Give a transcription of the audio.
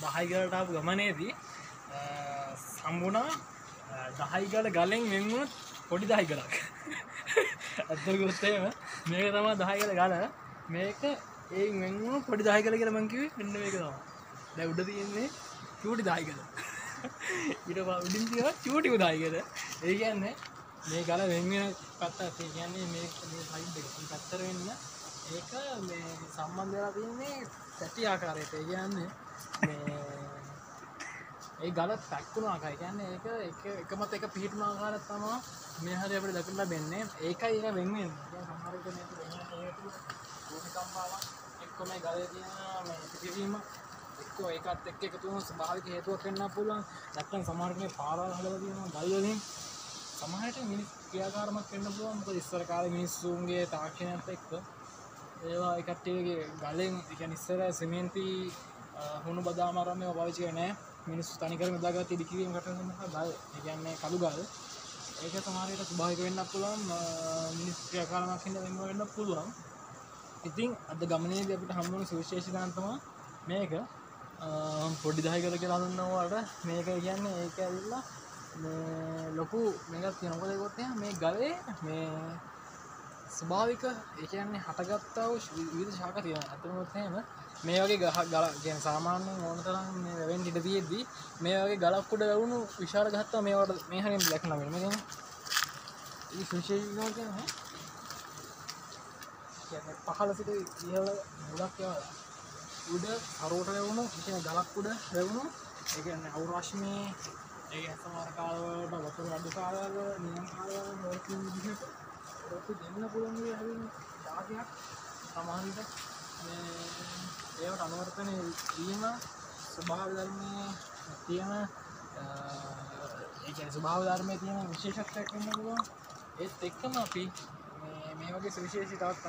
දහයිගලටාපු ගමනේදී සම්බුණා දහයිගල ගලෙන් වෙන්වුත් පොඩි දහයි කලක් ඇත්තගොත්තේම මේක තමා දහයිගල ගල. මේක ඒ වෙන්වුණු පොඩි දහයි කල කියල මංකිවේ එන්න මේක තම දැ උඩ තියෙන්නේ චූටි දායිකල ඉට උඩින් තිය චූටි උදායිකද ඒ කියන්නේ මේ ගල වෙන්ගෙන පත්ත ඒ කියන්නේ මේ සයිඩ් පත්තර වෙන්න ඒක මේ සම්බන්ධලා තියන්නේ සැටි ආකාරයට. ඒ කියන්නේ ඒ ගල පැක්කුණු ආකාර කියන්නේ ඒක එක එකමත් එක පිහිටුන ආකාරත් තමා මේ හරි අපට දකිලා බෙන්නේ. ඒකයි ඒක වෙන්වෙන් සමහරට කම්පාවක් එක්ක මේ ගලේ තියෙන මේ පිටිවීම එක්ක ඒකත් එක්ක එකතු වුණු ස්වභාවික හේතුවක් වෙන්න පුළුවන්. නැත්නම් සමහරට මේ පාරවල් හදලා තියෙනවා ගල් වලින් සමහරට මිනිස් ක්‍රියාකාරමක් වෙන්න පුළුවන්. මොකද ඉස්සර කාලේ මිනිස්සුන්ගේ තාක්ෂණයත් එක්ක ඒවා ඒ කට්ටියගේ ගලෙන් ඒ කියන්නේ ඉස්සර සිමෙන්ති හුණු බදාම අරන් මේවා පාවිච්චි කරන්නේ නැහැ. මිනිස්සු තනිකරම දාගත්ත ඉදිකිරීම කටයුතු කරන ගල් ඒ කියන්නේ කළු ගල් ඒක සමහරවිට ස්වභාවික වෙන්නත් පුළුවන් මිනිස් ක්‍රියාකාරමක් හින්දා වෙන්න වෙන්න පුළුවන්. ඉතින් අද ගමනේදී අපිට හම්බුණු සුවිශේෂී තැන තමයි මේක. පොඩි දහයි කල කියලා හඳුන්වනවාට මේක කියන්නේ ඒක ඇවිල්ලා මේ ලොකු මේකක් තියෙනවා. මොකද ඒකත් මේ ගලේ මේ ස්වභාවික ඒ කියන්නේ හටගත්තා වූ විවිධ ශාක තියෙනවා. අතනොත් එහෙම මේ වගේ ගහ ගල කියන්නේ සාමාන්‍යයෙන් ඕන තරම් මේ වැවෙන්න ඉඩ තියෙද්දි මේ වගේ ගලක් උඩ වැවුණු විශාල ගහත්තා මේවට මේ හැරෙන් බ්ලැක් නම් වෙන මේ කියන්නේ ඒ සුවිශේෂීකම කියන්නේ කියන්නේ පහළ සිට ඉහළ මුලක් යවලා උඩ හරෝට වැවුණු කියන ගලක් උඩ වැවුණු ඒ කියන්නේ අවුරශ්මී ඒ සමහර කාලවලට වතුර අඩු කාලවල නියම් කාලවල මොකකින් විදිහට ඔප්පු දෙන්න පුළුවන් විදිහ හැදෙන ඩාගයක් සමහර විට මේ ඒවට අනුවර්තනය වීම ස්වභාව ධර්මයේ තියෙන ඒ කියන්නේ ස්වභාව ධර්මයේ තියෙන විශේෂත්වයක් වෙන්න පුළුවන්. ඒත් එක්කම අපි මේ මේ වගේ සුවිශේෂී තවත්